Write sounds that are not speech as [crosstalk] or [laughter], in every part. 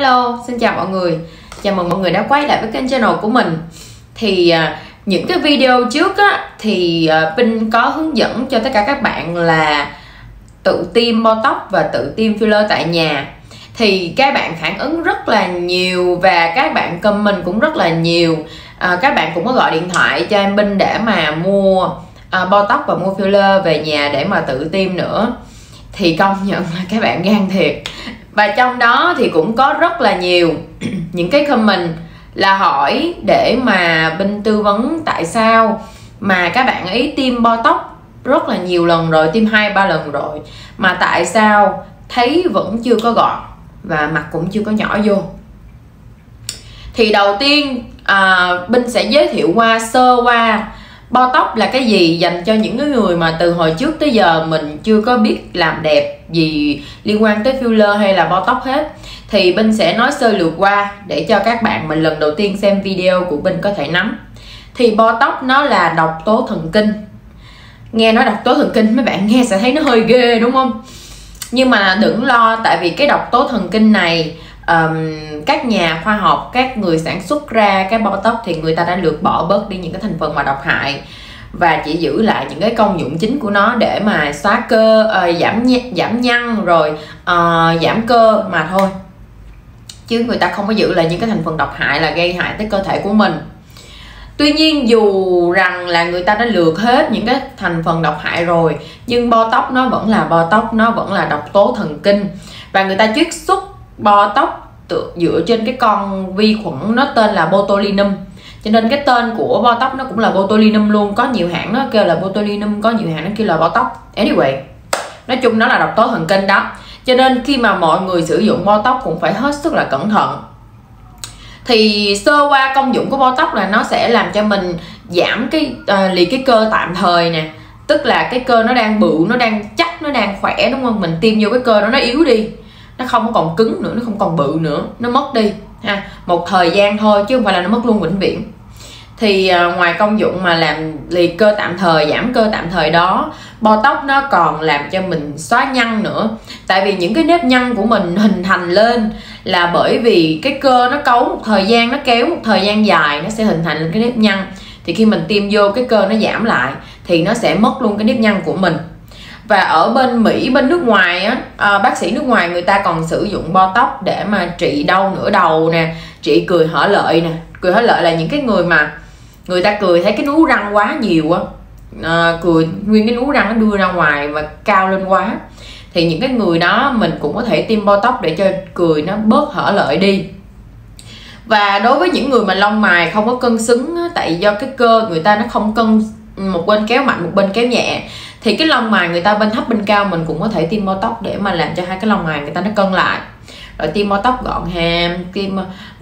Hello, xin chào mọi người. Chào mừng mọi người đã quay lại với kênh channel của mình. Thì à, những cái video trước á Thì à, Vinh có hướng dẫn cho tất cả các bạn là Tự tiêm botox và tự tiêm filler tại nhà. Thì các bạn phản ứng rất là nhiều Và các bạn comment cũng rất là nhiều. À, Các bạn cũng có gọi điện thoại cho em Vinh để mà mua à, botox và mua filler về nhà để mà tự tiêm nữa. Thì công nhận là các bạn gan thiệt và trong đó thì cũng có rất là nhiều [clears throat] những cái comment là hỏi để mà bên tư vấn tại sao mà các bạn ấy tiêm botox rất là nhiều lần rồi tiêm hai ba lần rồi mà tại sao thấy vẫn chưa có gọn và mặt cũng chưa có nhỏ vô. Thì đầu tiên à, Binh sẽ giới thiệu qua sơ qua Botox là cái gì dành cho những người mà từ hồi trước tới giờ mình chưa có biết làm đẹp gì liên quan tới filler hay là Botox hết. Thì bình sẽ nói sơ lược qua để cho các bạn mình lần đầu tiên xem video của bình có thể nắm. Thì Botox nó là độc tố thần kinh. Nghe nói độc tố thần kinh, mấy bạn nghe sẽ thấy nó hơi ghê, đúng không? Nhưng mà đừng lo, tại vì cái độc tố thần kinh này um, các nhà khoa học các người sản xuất ra cái botox thì người ta đã lược bỏ bớt đi những cái thành phần mà độc hại và chỉ giữ lại những cái công dụng chính của nó để mà xóa cơ uh, giảm giảm nhăn rồi uh, giảm cơ mà thôi. Chứ người ta không có giữ lại những cái thành phần độc hại là gây hại tới cơ thể của mình. Tuy nhiên dù rằng là người ta đã lược hết những cái thành phần độc hại rồi Nhưng botox nó vẫn là botox, nó vẫn là độc tố thần kinh. Và người ta chiết xuất botox tự dựa trên cái con vi khuẩn nó tên là botulinum. Cho nên cái tên của botox nó cũng là botulinum luôn. Có nhiều hãng nó kêu là botulinum có nhiều hãng nó kêu là botox anyway nói chung nó là độc tố thần kinh đó. Cho nên khi mà mọi người sử dụng botox cũng phải hết sức là cẩn thận. Thì sơ qua công dụng của botox là nó sẽ làm cho mình giảm cái uh, liệt cái cơ tạm thời nè. Tức là cái cơ nó đang bự nó đang chắc nó đang khỏe đúng không? Mình tiêm vô cái cơ đó nó yếu đi nó không còn cứng nữa, nó không còn bự nữa. Nó mất đi, ha. Một thời gian thôi, chứ không phải là nó mất luôn vĩnh viễn. Thì à, ngoài công dụng mà làm liệt cơ tạm thời, giảm cơ tạm thời đó, botox nó còn làm cho mình xóa nhăn nữa. Tại vì những cái nếp nhăn của mình hình thành lên là bởi vì cái cơ nó cấu một thời gian nó kéo một thời gian dài nó sẽ hình thành lên cái nếp nhăn. Thì khi mình tiêm vô cái cơ nó giảm lại, thì nó sẽ mất luôn cái nếp nhăn của mình và ở bên Mỹ bên nước ngoài á à, bác sĩ nước ngoài người ta còn sử dụng botox để mà trị đau nửa đầu nè trị cười hở lợi nè. Cười hở lợi là những cái người mà người ta cười thấy cái nú răng quá nhiều á. À, cười nguyên cái nú răng nó đưa ra ngoài và cao lên quá. Thì những cái người đó mình cũng có thể tiêm botox để cho cười nó bớt hở lợi đi. Và đối với những người mà lông mày không có cân xứng á, tại do cái cơ người ta nó không cân một bên kéo mạnh một bên kéo nhẹ thì cái lông mày người ta bên thấp bên cao mình cũng có thể tiêm botox để mà làm cho hai cái lông mày người ta nó cân lại. Rồi tiêm botox gọn hàm, tiêm,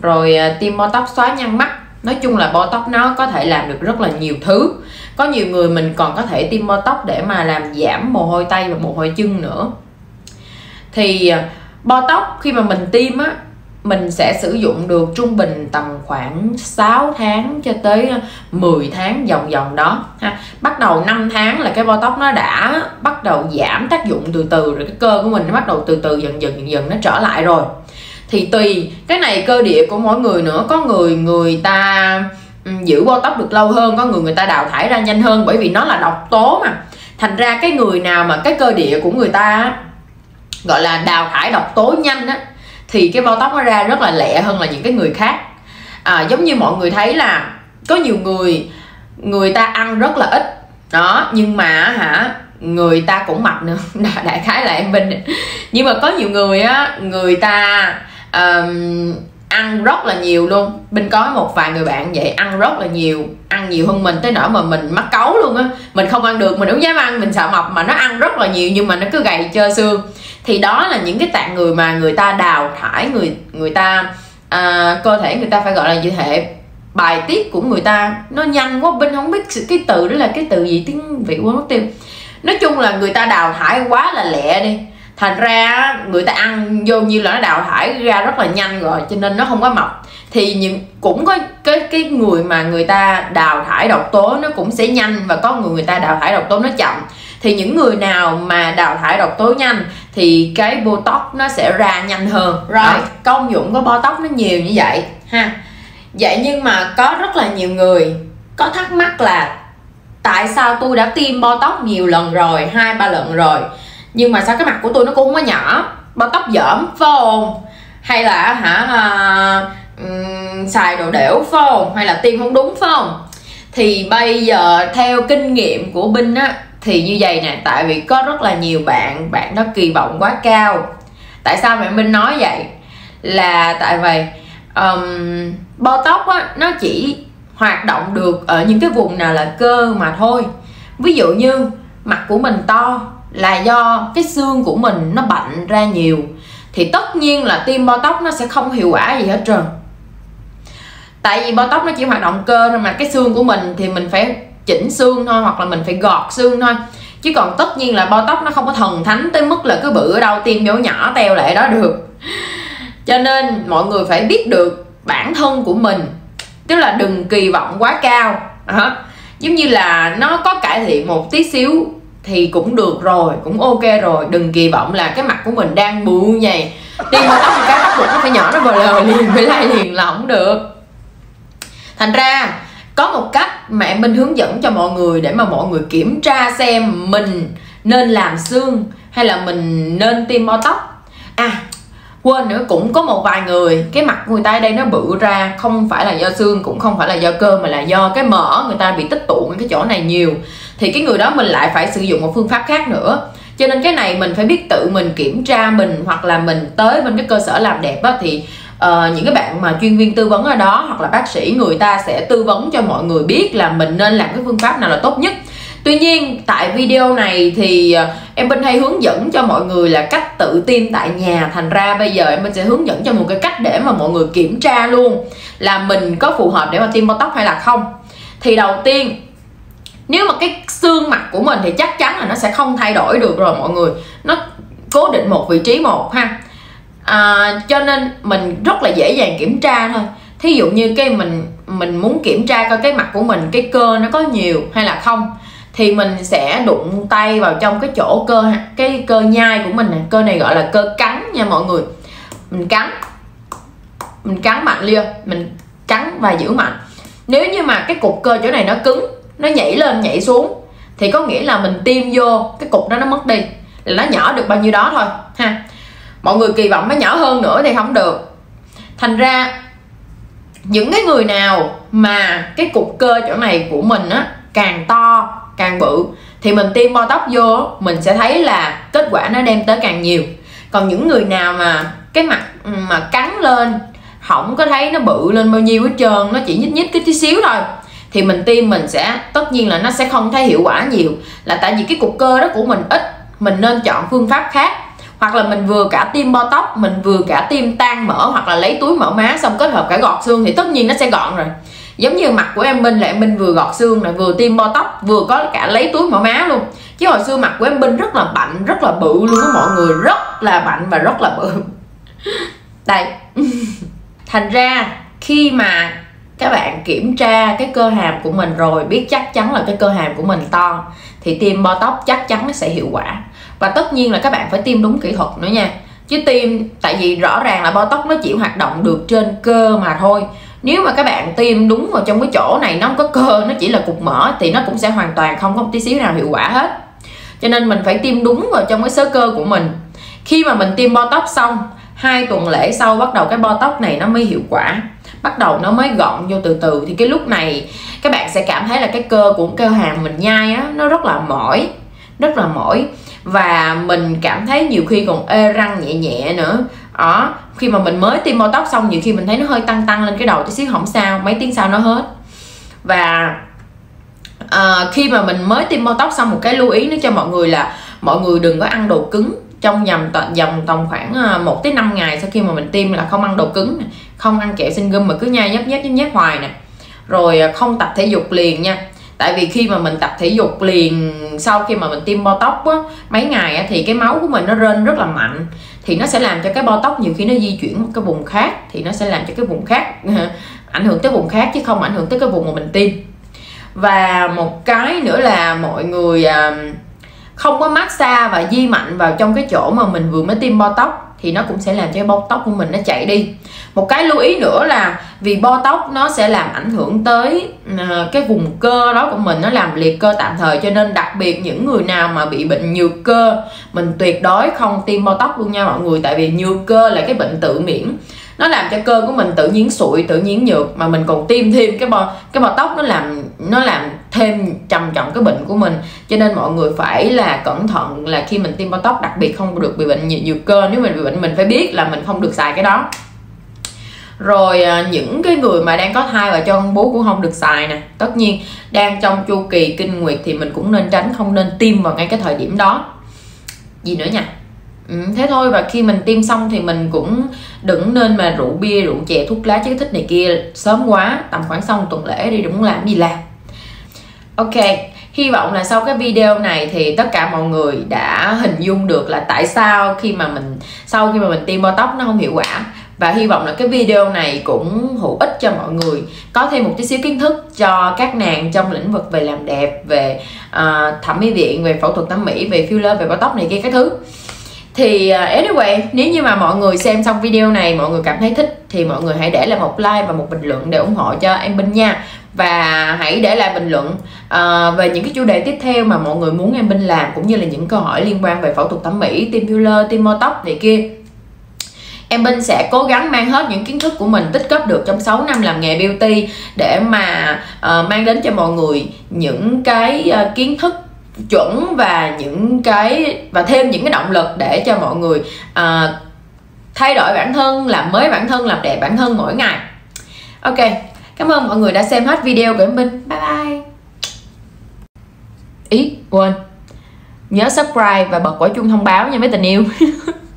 rồi à, tiêm botox xóa nhăn mắt. Nói chung là botox nó có thể làm được rất là nhiều thứ. Có nhiều người mình còn có thể tiêm botox để mà làm giảm mồ hôi tay và mồ hôi chân nữa. Thì à, botox khi mà mình tiêm á mình sẽ sử dụng được trung bình tầm khoảng 6 tháng cho tới ờ, 10 tháng vòng vòng đó, ha. Bắt đầu 5 tháng là cái botox nó đã bắt đầu giảm tác dụng từ từ rồi, cái cơ của mình nó bắt đầu từ từ dần dần dần dần nó trở lại rồi. Thì tùy, cái này cơ địa của mỗi người nữa. Có người người ta ừ, giữ botox được lâu hơn, có người người ta đào thải ra nhanh hơn bởi vì nó là độc tố mà. Thành ra cái người nào mà cái cơ địa của người ta gọi là đào thải độc tố nhanh á thì cái bao tóc nó ra rất là lẹ hơn là những cái người khác. À, giống như mọi người thấy là có nhiều người người ta ăn rất là ít. Đó nhưng mà hả người ta cũng mập nữa. [laughs] Đại khái là em bình nhưng mà có nhiều người á người ta um, ăn rất là nhiều luôn. Bình có một vài người bạn vậy ăn rất là nhiều ăn nhiều hơn mình tới nỗi mà mình mắc cấu luôn á. Mình không ăn được mình không dám ăn mình sợ mập mà nó ăn rất là nhiều nhưng mà nó cứ gầy trơ xương thì đó là những cái tạng người mà người ta đào thải người người ta à, cơ thể người ta phải gọi là gì? Hệ bài tiết của người ta nó nhanh quá bên không biết cái từ đó là cái từ gì? Tiếng việt quên mất tiêu. Nói chung là người ta đào thải quá là lẹ đi. Thành ra người ta ăn vô như là nó đào thải ra rất là nhanh rồi cho nên nó không có mập thì những cũng có cái cái người mà người ta đào thải độc tố nó cũng sẽ nhanh và có người người ta đào thải độc tố nó chậm thì những người nào mà đào thải độc tố nhanh thì cái botox nó sẽ ra nhanh hơn. Rồi right. công dụng của botox nó nhiều như vậy ha. Vậy nhưng mà có rất là nhiều người có thắc mắc là tại sao tôi đã tiêm botox nhiều lần rồi hai ba lần rồi nhưng mà sao cái mặt của tôi nó cũng không có nhỏ? Botox dởm phải không hay là hả à, um, xài đồ đểu phải không hay là tiêm không đúng phải không thì bây giờ theo kinh nghiệm của binh á thì như vậy nè tại vì có rất là nhiều bạn bạn nó kỳ vọng quá cao. Tại sao mẹ minh nói vậy? Là tại vì um, botox á nó chỉ hoạt động được ở những cái vùng nào là cơ mà thôi. Ví dụ như mặt của mình to là do cái xương của mình nó bạnh ra nhiều. Thì tất nhiên là tiêm botox nó sẽ không hiệu quả gì hết trơn. Tại vì botox nó chỉ hoạt động cơ thôi mà cái xương của mình thì mình phải chỉnh xương thôi hoặc là mình phải gọt xương thôi. Chứ còn tất nhiên là botox nó không có thần thánh tới mức là cứ bự ở đâu tiêm nhỏ nhỏ teo lại đó được. Cho nên mọi người phải biết được bản thân của mình. Tức là đừng kỳ vọng quá cao. À, giống như là nó có cải thiện một tí xíu thì cũng được rồi cũng ok rồi. Đừng kỳ vọng là cái mặt của mình đang bự nhầy. Vậy tiêm tóc một cái bắt buộc nó phải nhỏ nó vờ lờ liền phải lai liền là không được. Thành ra có một cách mẹ minh hướng dẫn cho mọi người để mà mọi người kiểm tra xem mình nên làm xương hay là mình nên tiêm botox à quên nữa, cũng có một vài người, cái mặt người ta đây nó bự ra, không phải là do xương, cũng không phải là do cơ, mà là do cái mỡ người ta bị tích tụ cái chỗ này nhiều. Thì cái người đó mình lại phải sử dụng một phương pháp khác nữa. Cho nên cái này mình phải biết tự mình kiểm tra mình hoặc là mình tới bên cái cơ sở làm đẹp á, thì uh, những cái bạn mà chuyên viên tư vấn ở đó hoặc là bác sĩ người ta sẽ tư vấn cho mọi người biết là mình nên làm cái phương pháp nào là tốt nhất. Tuy nhiên tại video này thì ờ, em bên hay hướng dẫn cho mọi người là cách tự tiêm tại nhà. Thành ra bây giờ em bên sẽ hướng dẫn cho một cái cách để mà mọi người kiểm tra luôn Là mình có phù hợp để mà tiêm botox hay là không. Thì đầu tiên nếu mà cái xương mặt của mình thì chắc chắn là nó sẽ không thay đổi được rồi mọi người. Nó cố định một vị trí một ha à, cho nên mình rất là dễ dàng kiểm tra thôi. Thí dụ như cái mình mình muốn kiểm tra coi cái mặt của mình cái cơ nó có nhiều hay là không thì mình sẽ đụng tay vào trong cái chỗ cơ cái cơ nhai của mình này cơ này gọi là cơ cắn nha mọi người. Mình cắn mình cắn mạnh lia mình cắn và giữ mạnh. Nếu như mà cái cục cơ chỗ này nó cứng nó nhảy lên nhảy xuống thì có nghĩa là mình tiêm vô cái cục đó nó mất đi. Là nó nhỏ được bao nhiêu đó thôi ha mọi người kỳ vọng nó nhỏ hơn nữa thì không được. Thành ra, những cái người nào mà cái cục cơ chỗ này của mình á càng to, càng bự, thì mình tiêm botox vô, mình sẽ thấy là kết quả nó đem tới càng nhiều. Còn những người nào mà cái mặt mà cắn lên, không có thấy nó bự lên bao nhiêu hết trơn, nó chỉ nhích nhích cái tí xíu thôi, thì mình tiêm mình sẽ, tất nhiên là nó sẽ không thấy hiệu quả nhiều. Là tại vì cái cục cơ đó của mình ít, mình nên chọn phương pháp khác hoặc là mình vừa cả tiêm botox mình vừa cả tiêm tan mỡ hoặc là lấy túi mỡ má xong kết hợp cả gọt xương thì tất nhiên nó sẽ gọn rồi. Giống như mặt của em Minh là em Minh vừa gọt xương lại vừa tiêm botox vừa có cả lấy túi mỡ má luôn. Chứ hồi xưa mặt của em Minh rất là bạnh rất là bự luôn á mọi người, rất là bạnh và rất là bự. Đây. [laughs] Thành ra khi mà các bạn kiểm tra cái cơ hàm của mình rồi, biết chắc chắn là cái cơ hàm của mình to, thì tiêm botox chắc chắn nó sẽ hiệu quả và tất nhiên là các bạn phải tiêm đúng kỹ thuật nữa nha. Chứ tiêm, tại vì rõ ràng là botox nó chỉ hoạt động được trên cơ mà thôi. Nếu mà các bạn tiêm đúng vào trong cái chỗ này, nó không có cơ, nó chỉ là cục mỡ thì nó cũng sẽ hoàn toàn không có một tí xíu nào hiệu quả hết. Cho nên mình phải tiêm đúng vào trong cái sớ cơ của mình. Khi mà mình tiêm botox xong, hai tuần lễ sau bắt đầu cái botox này nó mới hiệu quả. Bắt đầu nó mới gọn vô từ từ. Thì cái lúc này, các bạn sẽ cảm thấy là cái cơ của cơ hàm mình nhai á, nó rất là mỏi, rất là mỏi và mình cảm thấy nhiều khi còn ê răng nhẹ nhẹ nữa. Đó khi mà mình mới tiêm botox xong nhiều khi mình thấy nó hơi tăng tăng lên cái đầu tí xíu không sao mấy tiếng sau nó hết. Và à, khi mà mình mới tiêm botox xong một cái lưu ý nữa cho mọi người là mọi người đừng có ăn đồ cứng trong vòng vòng tầm khoảng ờ, 1 tới 5 ngày sau khi mà mình tiêm là không ăn đồ cứng không ăn kẹo sinh gum mà cứ nhai nhấp nhấp nhấp nhấp hoài nè. Rồi không tập thể dục liền nha tại vì khi mà mình tập thể dục liền sau khi mà mình tiêm botox á mấy ngày á, thì cái máu của mình nó rên rất là mạnh. Thì nó sẽ làm cho cái botox nhiều khi nó di chuyển một cái vùng khác thì nó sẽ làm cho cái vùng khác [laughs] ảnh hưởng tới vùng khác chứ không ảnh hưởng tới cái vùng mà mình tiêm. Và một cái nữa là mọi người à, không có massage và di mạnh vào trong cái chỗ mà mình vừa mới tiêm botox thì nó cũng sẽ làm cho cái bông tóc của mình nó chạy đi. Một cái lưu ý nữa là vì bo tóc nó sẽ làm ảnh hưởng tới ờ, cái vùng cơ đó của mình, nó làm liệt cơ tạm thời, cho nên đặc biệt những người nào mà bị bệnh nhược cơ, mình tuyệt đối không tiêm bo tóc luôn nha mọi người, tại vì nhược cơ là cái bệnh tự miễn. Nó làm cho cơ của mình tự nhiên sụi, tự nhiên nhược, mà mình còn tiêm thêm cái bo cái bo tóc nó làm nó làm thêm trầm trọng cái bệnh của mình. Cho nên mọi người phải là cẩn thận là khi mình tiêm botox đặc biệt không được bị bệnh nhược cơ. Nếu mình bị bệnh mình phải biết là mình không được xài cái đó. Rồi à, những cái người mà đang có thai và cho con bú cũng không được xài nè. Tất nhiên đang trong chu kỳ kinh nguyệt thì mình cũng nên tránh không nên tiêm vào ngay cái thời điểm đó. Gì nữa nha? Ừ, thế thôi. Và khi mình tiêm xong thì mình cũng đừng nên mà rượu bia rượu chè thuốc lá chứ thích này kia. Sớm quá tầm khoảng xong tuần lễ đi đừng muốn làm gì làm ok hy vọng là sau cái video này thì tất cả mọi người đã hình dung được là tại sao khi mà mình sau khi mà mình tiêm botox nó không hiệu quả. Và hy vọng là cái video này cũng hữu ích cho mọi người có thêm một tí xíu kiến thức cho các nàng trong lĩnh vực về làm đẹp về uh, thẩm mỹ viện về phẫu thuật thẩm mỹ về filler về botox này kia các thứ. Thì uh, anyway nếu như mà mọi người xem xong video này mọi người cảm thấy thích thì mọi người hãy để lại một like và một bình luận để ủng hộ cho em Binh nha và hãy để lại bình luận uh, về những cái chủ đề tiếp theo mà mọi người muốn em Binh làm cũng như là những câu hỏi liên quan về phẫu thuật thẩm mỹ, tiêm filler, tiêm botox này kia. Em Binh sẽ cố gắng mang hết những kiến thức của mình tích góp được trong 6 năm làm nghề beauty để mà uh, mang đến cho mọi người những cái uh, kiến thức chuẩn và những cái và thêm những cái động lực để cho mọi người uh, thay đổi bản thân làm mới bản thân làm đẹp bản thân mỗi ngày. Ok cảm ơn mọi người đã xem hết video của em Minh. bye bye. Ý, quên. Nhớ subscribe và bật quả chuông thông báo nha mấy tình yêu. [laughs]